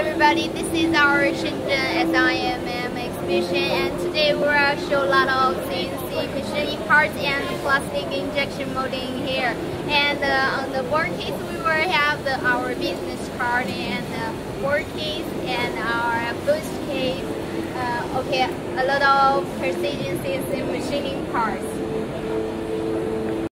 everybody, this is our Shenzhen SIMM exhibition and today we will show a lot of CNC machining parts and plastic injection molding here. And uh, on the board case we will have the, our business card and the board case and our boost case. Uh, okay, a lot of precision CNC machining parts.